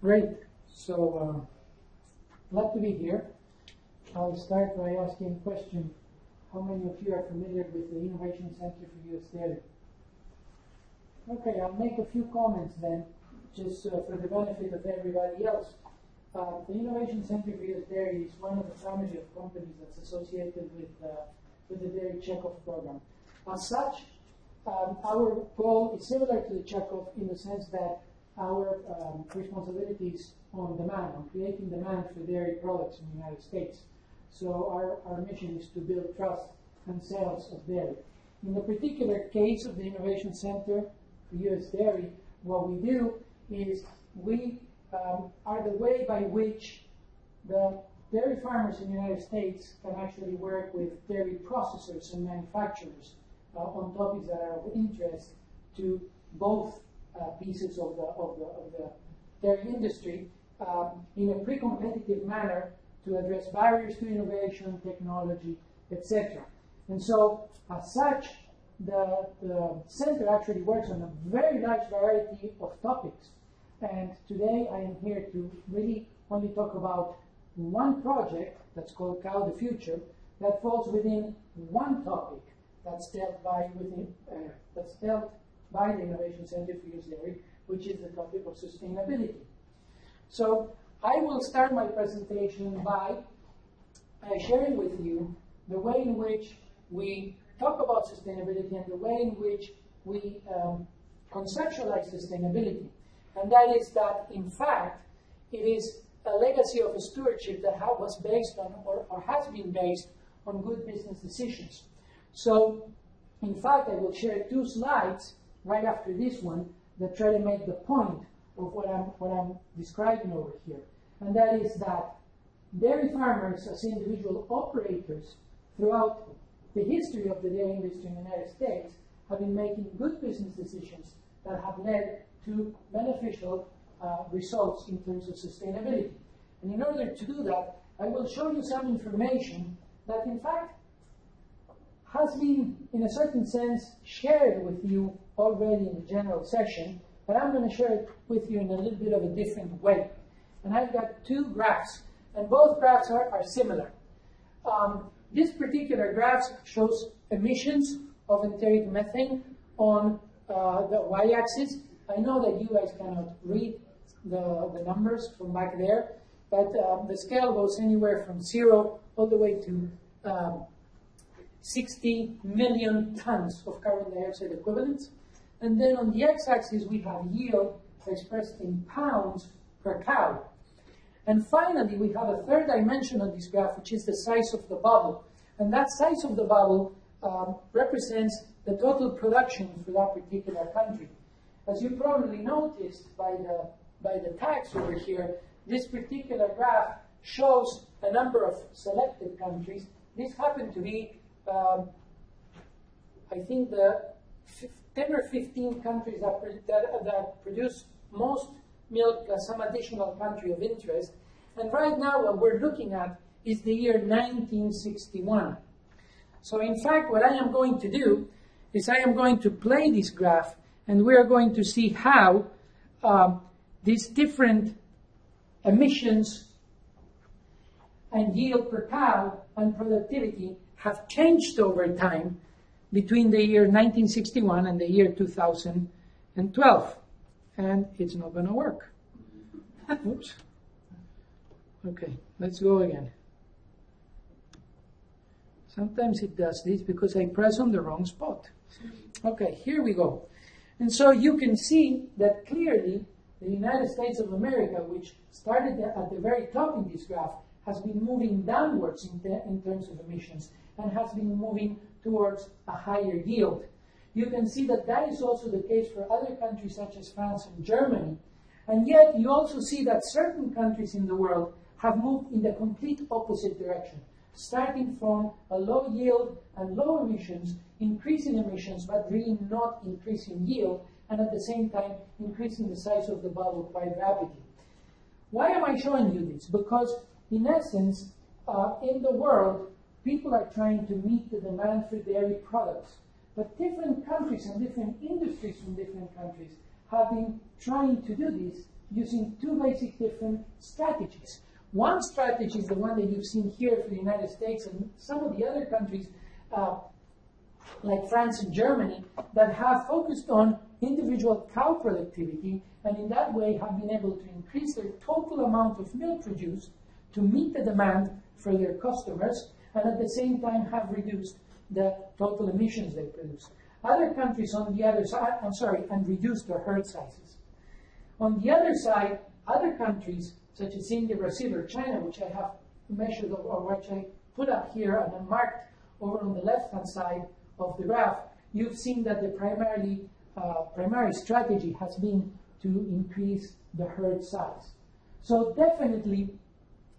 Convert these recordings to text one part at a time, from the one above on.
Great. So, um, glad to be here. I'll start by asking a question. How many of you are familiar with the Innovation Center for U.S. Dairy? Okay, I'll make a few comments then, just uh, for the benefit of everybody else. Uh, the Innovation Center for U.S. Dairy is one of the family of companies that's associated with, uh, with the Dairy Checkoff program. As such, um, our goal is similar to the Checkoff in the sense that our um, responsibilities on demand, on creating demand for dairy products in the United States. So our, our mission is to build trust and sales of dairy. In the particular case of the Innovation Center for U.S. Dairy, what we do is we um, are the way by which the dairy farmers in the United States can actually work with dairy processors and manufacturers uh, on topics that are of interest to both uh, pieces of the, of the, of the dairy industry um, in a pre-competitive manner to address barriers to innovation, technology, etc. And so, as such, the, the center actually works on a very large variety of topics. And today I am here to really only talk about one project that's called Cow the Future that falls within one topic that's dealt by within uh, that's dealt by the Innovation Center for U.S. Dairy, which is the topic of sustainability. So I will start my presentation by uh, sharing with you the way in which we talk about sustainability and the way in which we um, conceptualize sustainability. And that is that, in fact, it is a legacy of a stewardship that was based on, or, or has been based on good business decisions. So, in fact, I will share two slides right after this one that try to make the point of what I'm, what I'm describing over here. And that is that dairy farmers, as individual operators throughout the history of the dairy industry in the United States, have been making good business decisions that have led to beneficial uh, results in terms of sustainability. And in order to do that, I will show you some information that, in fact, has been, in a certain sense, shared with you already in the general session, but I'm going to share it with you in a little bit of a different way. And I've got two graphs, and both graphs are, are similar. Um, this particular graph shows emissions of enteric methane on uh, the y-axis. I know that you guys cannot read the, the numbers from back there, but um, the scale goes anywhere from zero all the way to um, 60 million tons of carbon dioxide equivalents. And then on the x-axis, we have yield expressed in pounds per cow. And finally, we have a third dimension on this graph, which is the size of the bubble. And that size of the bubble um, represents the total production for that particular country. As you probably noticed by the, by the tags over here, this particular graph shows a number of selected countries. This happened to be, um, I think, the 10 or 15 countries that, that, that produce most milk plus some additional country of interest. And right now, what we're looking at is the year 1961. So, in fact, what I am going to do is I am going to play this graph, and we are going to see how um, these different emissions and yield per cow and productivity have changed over time between the year 1961 and the year 2012. And it's not going to work. Oops. Okay, let's go again. Sometimes it does this because I press on the wrong spot. Okay, here we go. And so you can see that clearly the United States of America, which started at the very top in this graph, has been moving downwards in, in terms of emissions and has been moving towards a higher yield. You can see that that is also the case for other countries such as France and Germany. And yet you also see that certain countries in the world have moved in the complete opposite direction, starting from a low yield and low emissions, increasing emissions, but really not increasing yield, and at the same time increasing the size of the bubble quite rapidly. Why am I showing you this? Because in essence, uh, in the world, people are trying to meet the demand for dairy products. But different countries and different industries from different countries have been trying to do this using two basic different strategies. One strategy is the one that you've seen here for the United States and some of the other countries, uh, like France and Germany, that have focused on individual cow productivity and in that way have been able to increase their total amount of milk produced to meet the demand for their customers and at the same time have reduced the total emissions they produce. Other countries on the other side, I'm sorry, and reduced their herd sizes. On the other side, other countries such as India, Brazil, or China, which I have measured or which I put up here and marked over on the left-hand side of the graph, you've seen that the primarily uh, primary strategy has been to increase the herd size. So definitely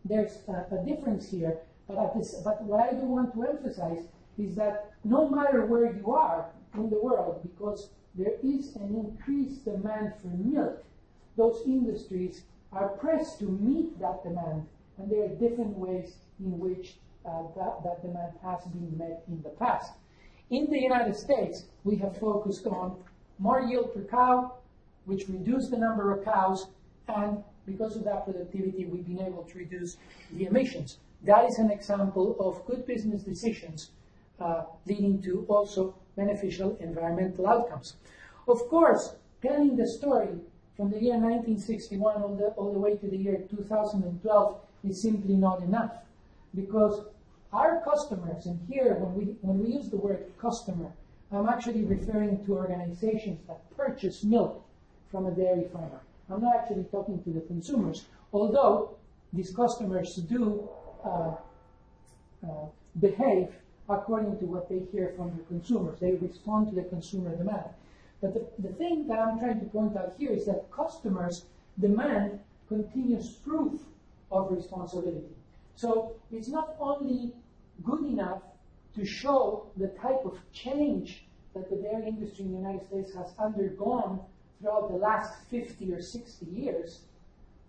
there's a, a difference here, but, this, but what I do want to emphasize is that no matter where you are in the world, because there is an increased demand for milk, those industries are pressed to meet that demand, and there are different ways in which uh, that, that demand has been met in the past. In the United States, we have focused on more yield per cow, which reduced the number of cows, and because of that productivity, we've been able to reduce the emissions. That is an example of good business decisions uh, leading to also beneficial environmental outcomes. Of course, telling the story from the year 1961 all the, all the way to the year 2012 is simply not enough because our customers, and here when we, when we use the word customer, I'm actually referring to organizations that purchase milk from a dairy farmer. I'm not actually talking to the consumers, although these customers do uh, uh, behave according to what they hear from the consumers. They respond to the consumer demand. But the, the thing that I'm trying to point out here is that customers demand continuous proof of responsibility. So it's not only good enough to show the type of change that the dairy industry in the United States has undergone throughout the last 50 or 60 years.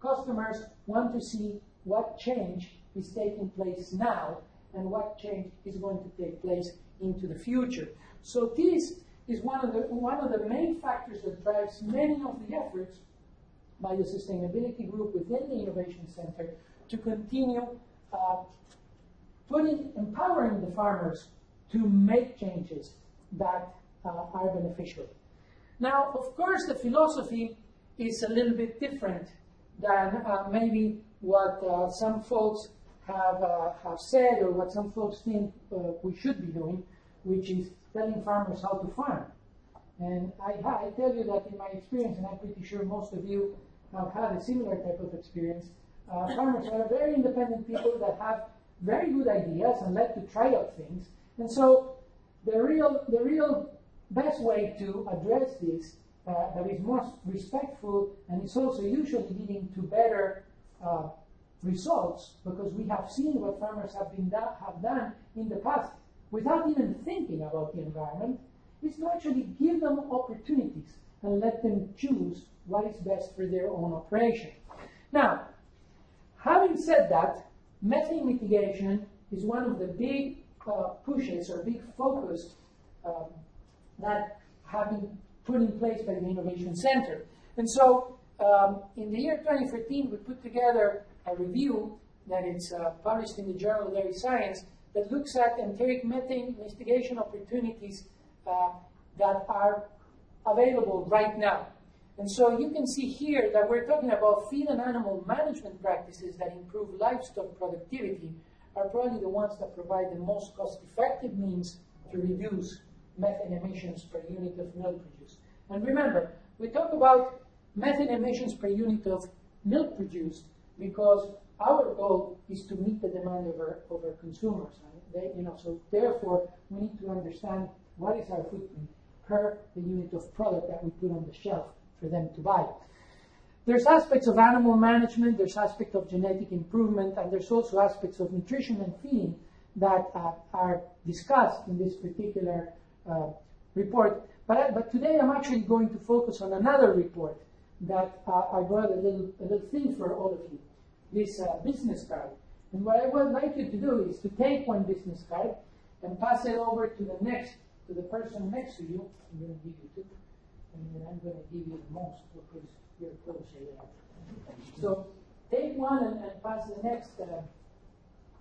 Customers want to see what change is taking place now and what change is going to take place into the future. So this is one of the one of the main factors that drives many of the efforts by the sustainability group within the innovation center to continue uh, putting empowering the farmers to make changes that uh, are beneficial. Now, of course, the philosophy is a little bit different than uh, maybe what uh, some folks have, uh, have said or what some folks think uh, we should be doing, which is telling farmers how to farm. And I, I tell you that in my experience, and I'm pretty sure most of you have had a similar type of experience, uh, farmers are very independent people that have very good ideas and like to try out things. And so the real, the real best way to address this uh, that is most respectful and is also usually leading to better uh, results because we have seen what farmers have been have done in the past without even thinking about the environment is to actually give them opportunities and let them choose what is best for their own operation. Now, having said that, methane mitigation is one of the big uh, pushes or big focus um, that have been put in place by the Innovation Center. And so um, in the year 2014, we put together a review that is uh, published in the Journal of Dairy Science that looks at enteric methane mitigation opportunities uh, that are available right now. And so you can see here that we're talking about feed and animal management practices that improve livestock productivity are probably the ones that provide the most cost-effective means to reduce methane emissions per unit of milk produced. And remember, we talk about methane emissions per unit of milk produced because our goal is to meet the demand of our, of our consumers. They, you know, so therefore, we need to understand what is our footprint per the unit of product that we put on the shelf for them to buy. There's aspects of animal management, there's aspects of genetic improvement, and there's also aspects of nutrition and feeding that uh, are discussed in this particular uh, report. But, but today I'm actually going to focus on another report that uh, I brought a little, a little thing for all of you, this uh, business card. And what I would like you to do is to take one business card and pass it over to the next, to the person next to you. I'm going to give you two, and then I'm going to give you the most because you're there. So take one and, and pass the next uh,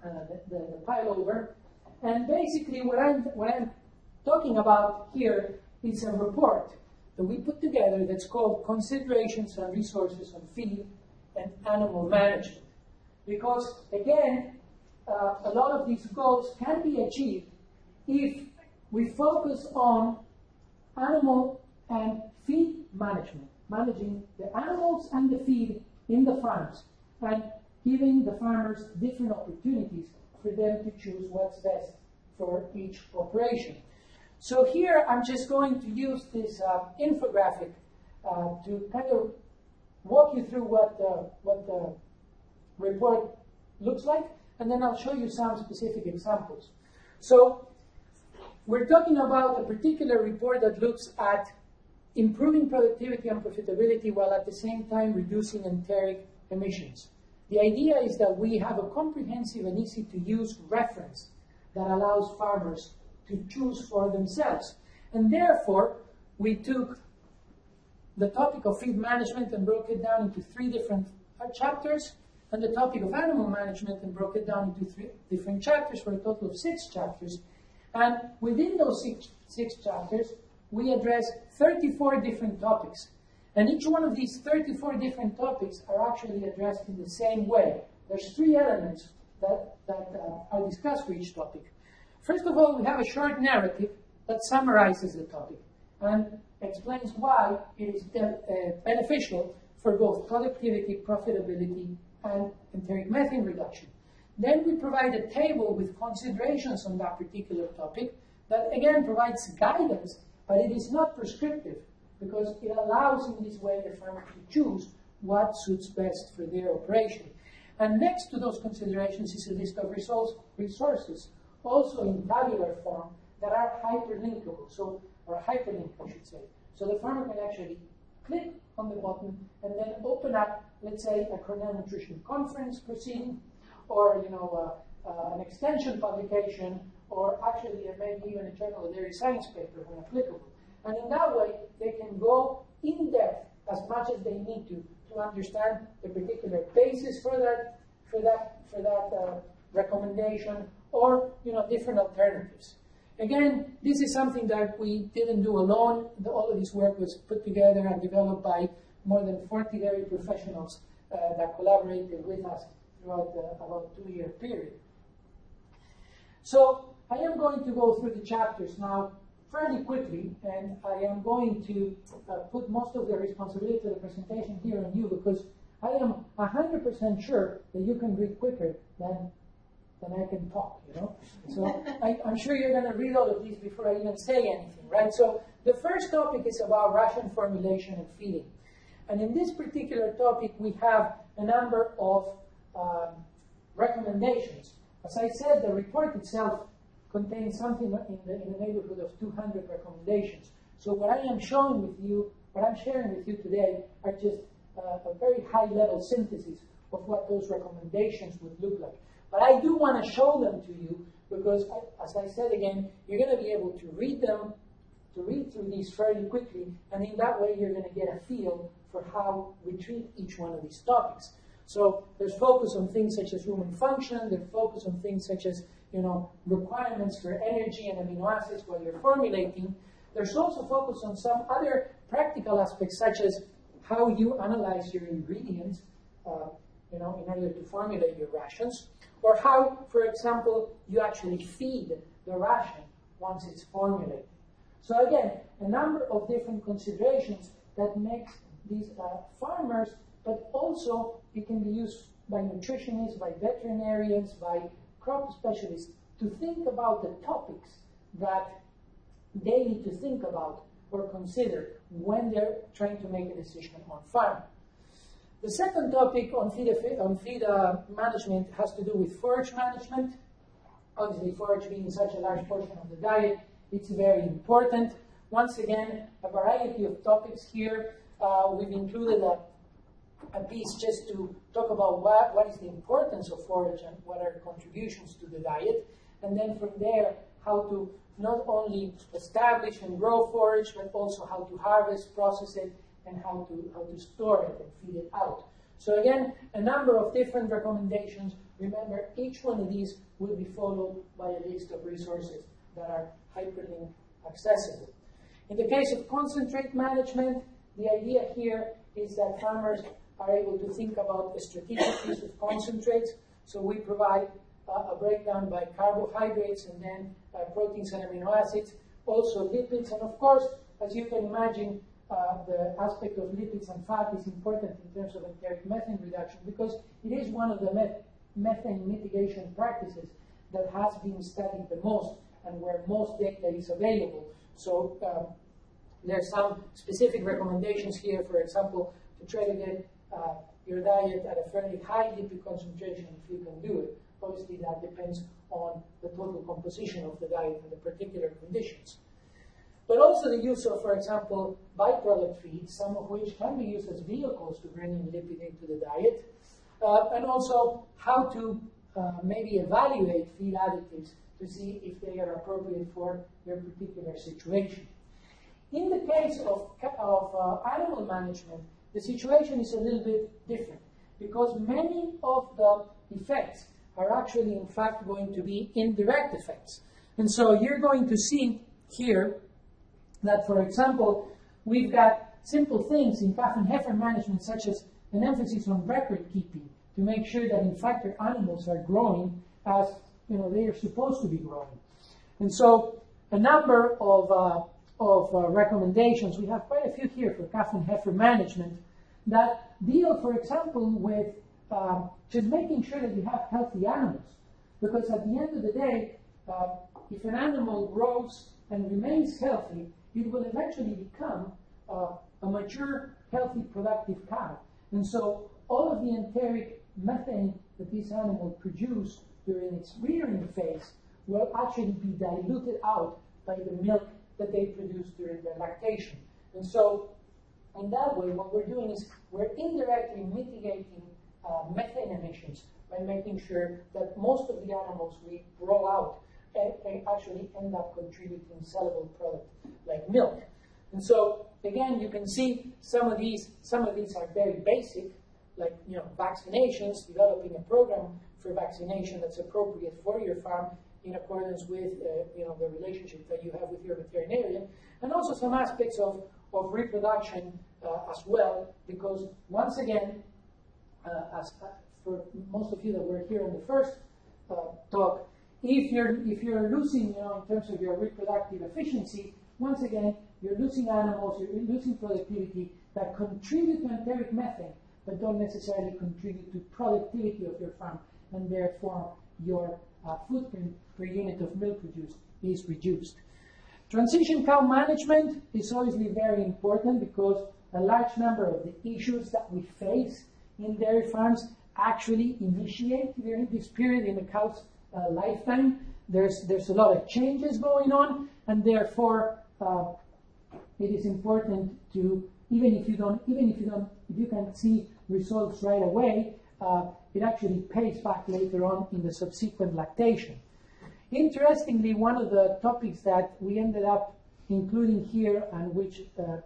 uh, the, the, the pile over. And basically, what I'm what I'm talking about here is a report that we put together that's called Considerations and Resources on Feed and Animal Management. Because again, uh, a lot of these goals can be achieved if we focus on animal and feed management, managing the animals and the feed in the farms, and giving the farmers different opportunities for them to choose what's best for each operation. So here I'm just going to use this uh, infographic uh, to kind of walk you through what the, what the report looks like, and then I'll show you some specific examples. So we're talking about a particular report that looks at improving productivity and profitability while at the same time reducing enteric emissions. The idea is that we have a comprehensive and easy to use reference that allows farmers to choose for themselves. And therefore, we took the topic of feed management and broke it down into three different chapters, and the topic of animal management and broke it down into three different chapters for a total of six chapters. And within those six, six chapters, we address 34 different topics. And each one of these 34 different topics are actually addressed in the same way. There's three elements that, that uh, are discussed for each topic. First of all, we have a short narrative that summarizes the topic and explains why it is uh, beneficial for both productivity, profitability, and enteric methane reduction. Then we provide a table with considerations on that particular topic that again provides guidance, but it is not prescriptive because it allows in this way the farmer to choose what suits best for their operation. And next to those considerations is a list of resources, also in tabular form, that are hyperlinkable, so or hyperlink, I should say. So the farmer can actually click on the button and then open up, let's say, a Cornell Nutrition Conference proceeding, or you know, uh, uh, an extension publication, or actually maybe even a journal of dairy science paper when applicable. And in that way, they can go in depth as much as they need to to understand the particular basis for that for that for that uh, recommendation or you know different alternatives. Again, this is something that we didn't do alone. The, all of this work was put together and developed by more than 40 dairy professionals uh, that collaborated with us throughout the about two-year period. So I am going to go through the chapters now fairly quickly, and I am going to uh, put most of the responsibility of the presentation here on you because I am 100% sure that you can read quicker than than I can talk, you know? So I, am sure you're going to read all of these before I even say anything, right? So the first topic is about ration formulation and feeding. And in this particular topic, we have a number of um, recommendations. As I said, the report itself contains something in the, in the neighborhood of 200 recommendations. So what I am showing with you, what I'm sharing with you today, are just uh, a very high-level synthesis of what those recommendations would look like. But I do want to show them to you because, as I said again, you're going to be able to read them, to read through these fairly quickly, and in that way you're going to get a feel for how we treat each one of these topics. So there's focus on things such as rumen function, there's focus on things such as you know, requirements for energy and amino acids while you're formulating. There's also focus on some other practical aspects, such as how you analyze your ingredients, uh, you know, in order to formulate your rations, or how, for example, you actually feed the ration once it's formulated. So again, a number of different considerations that makes these uh, farmers, but also it can be used by nutritionists, by veterinarians, by crop specialists to think about the topics that they need to think about or consider when they're trying to make a decision on farm. The second topic on feed, on uh, management has to do with forage management. Obviously, forage being such a large portion of the diet, it's very important. Once again, a variety of topics here. Uh, we've included a a piece just to talk about what, what is the importance of forage and what are contributions to the diet. And then from there, how to not only establish and grow forage, but also how to harvest, process it, and how to, how to store it and feed it out. So again, a number of different recommendations. Remember, each one of these will be followed by a list of resources that are hyperlink accessible. In the case of concentrate management, the idea here is that farmers are able to think about a strategic use of concentrates. So we provide uh, a breakdown by carbohydrates and then uh, proteins and amino acids, also lipids, and of course, as you can imagine, uh, the aspect of lipids and fat is important in terms of enteric methane reduction because it is one of the met methane mitigation practices that has been studied the most and where most data is available. So um, there are some specific recommendations here, for example, to try to get uh, your diet at a fairly high lipid concentration if you can do it. Obviously, that depends on the total composition of the diet and the particular conditions. But also the use of, for example, byproduct feeds, some of which can be used as vehicles to bring in lipid into the diet, uh, and also how to uh, maybe evaluate feed additives to see if they are appropriate for your particular situation. In the case of, of uh, animal management, the situation is a little bit different because many of the effects are actually, in fact, going to be indirect effects. And so you're going to see here that, for example, we've got simple things in calf and heifer management, such as an emphasis on record keeping to make sure that, in fact, your animals are growing as you know they are supposed to be growing. And so, a number of uh, of uh, recommendations. We have quite a few here for calf and heifer management that deal, for example, with um, just making sure that you have healthy animals. Because at the end of the day, uh, if an animal grows and remains healthy, it will eventually become uh, a mature, healthy, productive cow. And so all of the enteric methane that this animal produces during its rearing phase will actually be diluted out by the milk that they produce during their lactation. And so, in that way, what we're doing is we're indirectly mitigating uh, methane emissions by making sure that most of the animals we roll out actually end up contributing sellable product like milk. And so, again, you can see some of these, some of these are very basic, like you know, vaccinations, developing a program for vaccination that's appropriate for your farm in accordance with uh, you know, the relationship that you have with your veterinarian, and also some aspects of, of reproduction uh, as well, because once again, uh, as uh, for most of you that were here in the first uh, talk, if you're if you're losing, you know, in terms of your reproductive efficiency, once again, you're losing animals, you're losing productivity that contribute to enteric methane, but don't necessarily contribute to productivity of your farm, and therefore your uh, footprint per unit of milk produced is reduced. Transition cow management is obviously very important because a large number of the issues that we face in dairy farms actually initiate during this period in the cow's uh, lifetime. There's, there's a lot of changes going on, and therefore uh, it is important to even if you don't even if you don't if you can see results right away, uh, it actually pays back later on in the subsequent lactation. Interestingly, one of the topics that we ended up including here and which uh,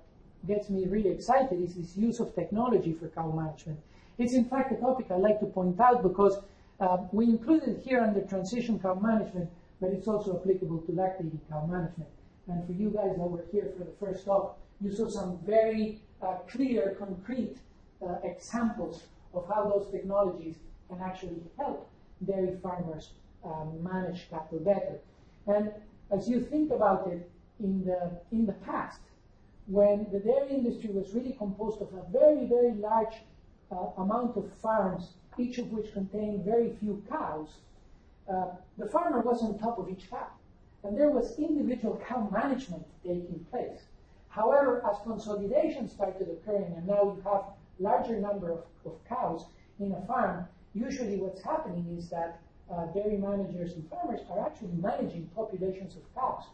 gets me really excited is this use of technology for cow management. It's in fact a topic I like to point out because uh, we included it here under transition cow management, but it's also applicable to lactating cow management. And for you guys that were here for the first talk, you saw some very uh, clear, concrete uh, examples of how those technologies can actually help dairy farmers um, manage cattle better. And as you think about it, in the, in the past, when the dairy industry was really composed of a very, very large uh, amount of farms, each of which contained very few cows, uh, the farmer was on top of each cow. And there was individual cow management taking place. However, as consolidation started occurring and now you have larger number of, of cows in a farm, usually what's happening is that uh, dairy managers and farmers are actually managing populations of cows.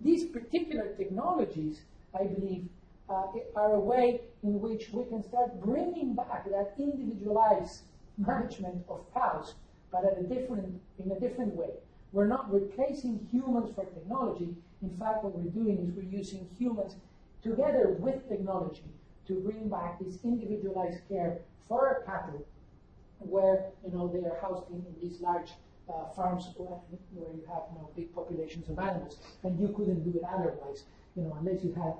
These particular technologies, I believe, uh, are a way in which we can start bringing back that individualized management of cows, but at a different, in a different way. We're not replacing humans for technology. In fact, what we're doing is we're using humans together with technology to bring back this individualized care for cattle where you know they are housed in, in these large uh, farms where, where you have you know, big populations of animals, and you couldn't do it otherwise, you know, unless you had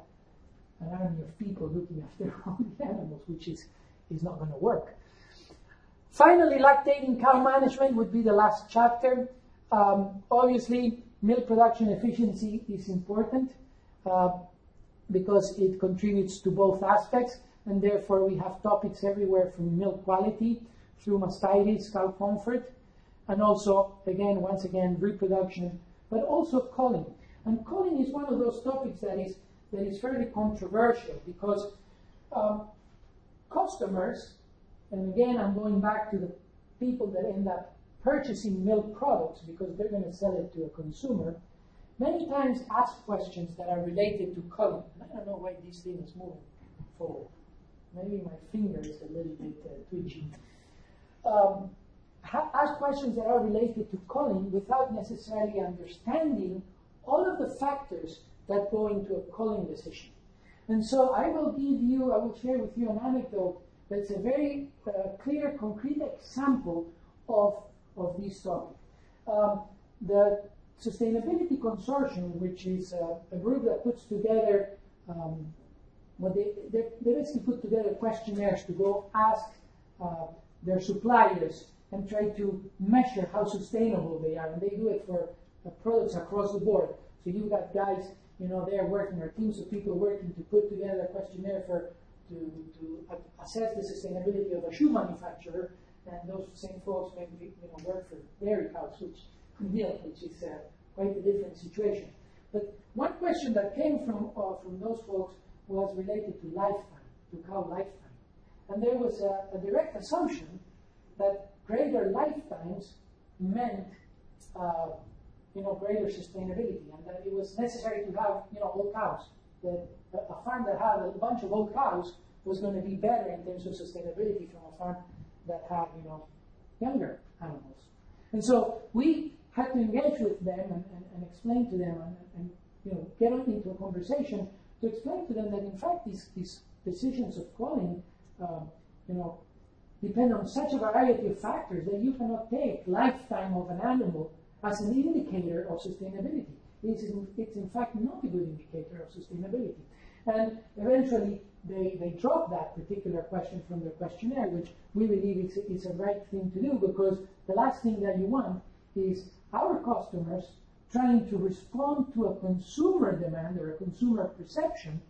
an army of people looking after all the animals, which is is not going to work. Finally, lactating cow management would be the last chapter. Um, obviously, milk production efficiency is important uh, because it contributes to both aspects, and therefore we have topics everywhere from milk quality through mastitis, cow comfort, and also, again, once again, reproduction, but also culling. And culling is one of those topics that is that is fairly controversial because um, customers, and again, I'm going back to the people that end up purchasing milk products because they're going to sell it to a consumer, many times ask questions that are related to. And I don't know why this thing is moving forward. Maybe my finger is a little bit uh, twitchy. Um, ask questions that are related to culling without necessarily understanding all of the factors that go into a culling decision. And so I will give you, I will share with you an anecdote that's a very uh, clear, concrete example of, of this topic. Um, the Sustainability Consortium, which is uh, a group that puts together, um, well, they, they, they, basically put together questionnaires to go ask uh, their suppliers and try to measure how sustainable they are. And they do it for uh, products across the board. So you've got guys you know, they're working, or teams of people working to put together a questionnaire for to, to assess the sustainability of a shoe manufacturer, and those same folks maybe you know work for dairy cows, which milk, which is uh, quite a different situation. But one question that came from uh, from those folks was related to lifetime, to cow lifetime, and there was a, a direct assumption that greater lifetimes meant uh, you know, greater sustainability and that it was necessary to have, you know, old cows. That a farm that had a bunch of old cows was going to be better in terms of sustainability from a farm that had, you know, younger animals. And so we had to engage with them and, and, and explain to them and, and, you know, get into a conversation to explain to them that in fact these, these decisions of culling, um, you know, depend on such a variety of factors that you cannot take lifetime of an animal as an indicator of sustainability. It's in, it's in fact not a good indicator of sustainability. And eventually, they, they drop that particular question from their questionnaire, which we believe is, is a right thing to do because the last thing that you want is our customers trying to respond to a consumer demand or a consumer perception,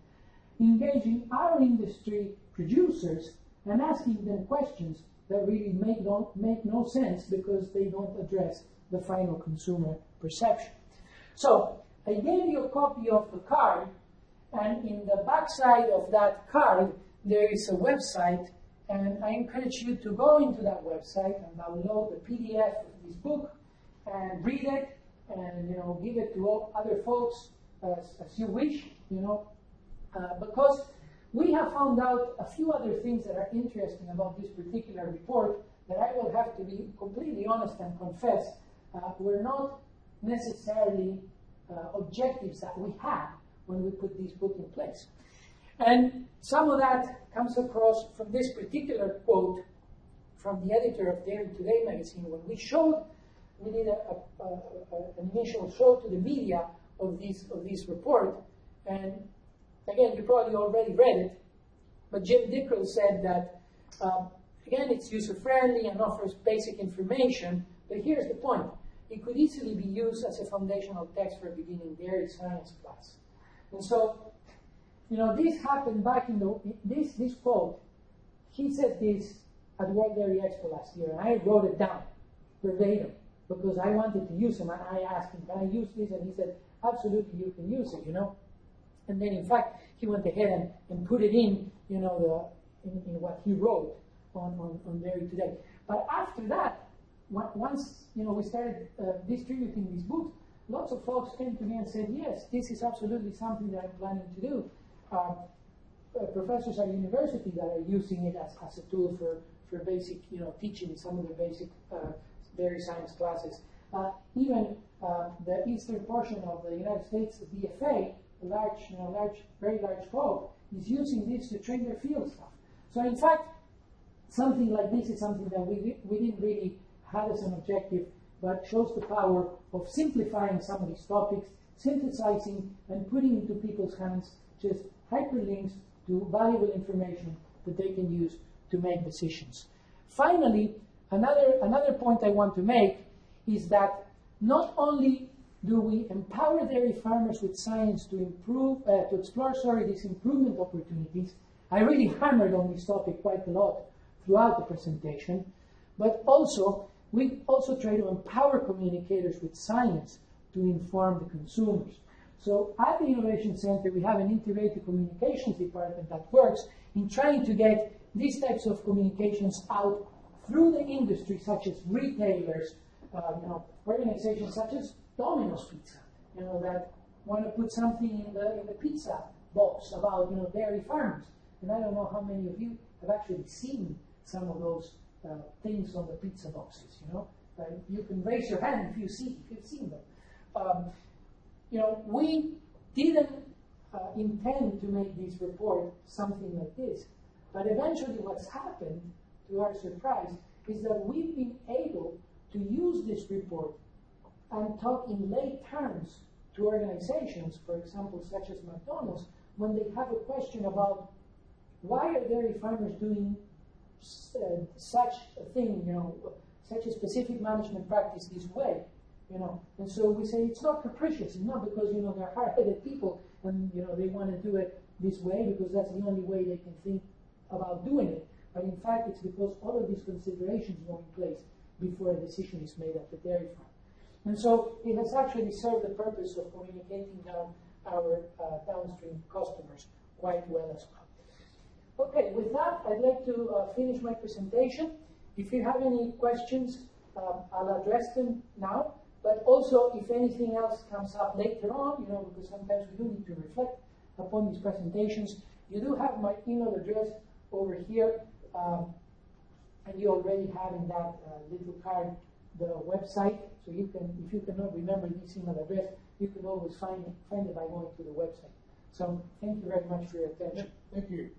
engaging our industry producers and asking them questions that really make no, make no sense because they don't address the final consumer perception. So I gave you a copy of the card, and in the backside of that card, there is a website, and I encourage you to go into that website and download the PDF of this book and read it, and you know give it to other folks as, as you wish, you know, uh, because we have found out a few other things that are interesting about this particular report that I will have to be completely honest and confess uh, were not necessarily uh, objectives that we had when we put this book in place. And some of that comes across from this particular quote from the editor of Dairy Today magazine when we showed, we did a, a, a, an initial show to the media of this, of this report. And again, you probably already read it, but Jim Dickrell said that, um, again, it's user friendly and offers basic information, but here's the point it could easily be used as a foundational text for beginning dairy science class. And so, you know, this happened back in the, this, this quote, he said this at World Dairy Expo last year, and I wrote it down verbatim because I wanted to use him, and I asked him, can I use this? And he said, absolutely, you can use it, you know. And then, in fact, he went ahead and, and put it in, you know, the, in, in what he wrote on, on, on Dairy Today. But after that, once you know we started uh, distributing these books, lots of folks came to me and said, "Yes, this is absolutely something that I'm planning to do." Um, uh, professors at university that are using it as, as a tool for, for basic, you know, teaching some of the basic uh, dairy science classes. Uh, even uh, the eastern portion of the United States, the BFA, a large, you know, large, very large folk, is using this to train their field staff. So in fact, something like this is something that we, we didn't really have as an objective, but shows the power of simplifying some of these topics, synthesizing and putting into people's hands just hyperlinks to valuable information that they can use to make decisions. Finally, another, another point I want to make is that not only do we empower dairy farmers with science to improve, uh, to explore, sorry, these improvement opportunities. I really hammered on this topic quite a lot throughout the presentation, but also we also try to empower communicators with science to inform the consumers. So at the Innovation Center, we have an integrated communications department that works in trying to get these types of communications out through the industry, such as retailers, uh, you know, organizations such as Domino's Pizza, you know, that want to put something in the in the pizza box about you know dairy farmers. And I don't know how many of you have actually seen some of those uh, things on the pizza boxes. You know, uh, you can raise your hand if you see if you've seen them. Um, you know, we didn't uh, intend to make this report something like this, but eventually, what's happened, to our surprise, is that we've been able to use this report and talk in lay terms to organizations, for example, such as McDonald's, when they have a question about why are dairy farmers doing such a thing, you know, such a specific management practice this way, you know. And so we say it's not capricious, it's not because, you know, they're hard-headed people and, you know, they want to do it this way because that's the only way they can think about doing it. But in fact, it's because all of these considerations were in place before a decision is made at the dairy farm. And so it has actually served the purpose of communicating down our uh, downstream customers quite well as well. Okay, with that, I'd like to uh, finish my presentation. If you have any questions, um, I'll address them now. But also, if anything else comes up later on, you know, because sometimes we do need to reflect upon these presentations, you do have my email address over here, um, and you already have in that uh, little card the website. So you can, if you cannot remember this email address, you can always find it, find it by going to the website. So thank you very much for your attention. Thank you.